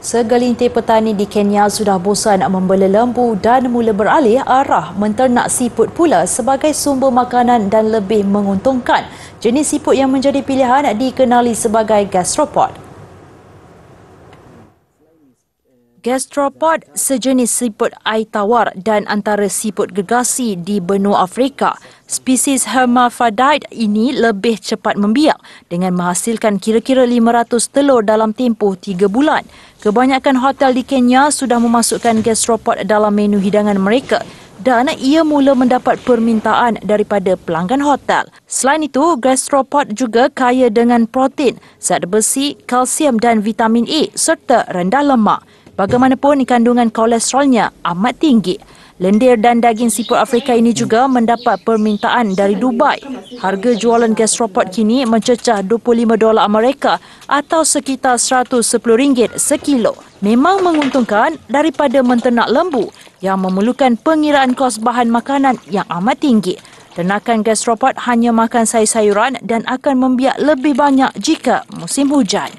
Segelintir petani di Kenya sudah bosan membela lembu dan mula beralih arah menternak siput pula sebagai sumber makanan dan lebih menguntungkan. Jenis siput yang menjadi pilihan dikenali sebagai gastropod. Gastropod sejenis siput air tawar dan antara siput gergasi di benua Afrika. Spesies hermaphrodite ini lebih cepat membiak dengan menghasilkan kira-kira 500 telur dalam tempoh 3 bulan. Kebanyakan hotel di Kenya sudah memasukkan gastropod dalam menu hidangan mereka dan ia mula mendapat permintaan daripada pelanggan hotel. Selain itu, gastropod juga kaya dengan protein, zat besi, kalsium dan vitamin A serta rendah lemak. Bagaimanapun kandungan kolesterolnya amat tinggi. Lendir dan daging siput Afrika ini juga mendapat permintaan dari Dubai. Harga jualan gastropod kini mencecah 25 dolar Amerika atau sekitar RM110 sekilo. Memang menguntungkan daripada menternak lembu yang memerlukan pengiraan kos bahan makanan yang amat tinggi. Ternakan gastropod hanya makan sayur-sayuran dan akan membiak lebih banyak jika musim hujan.